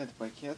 Это пакет.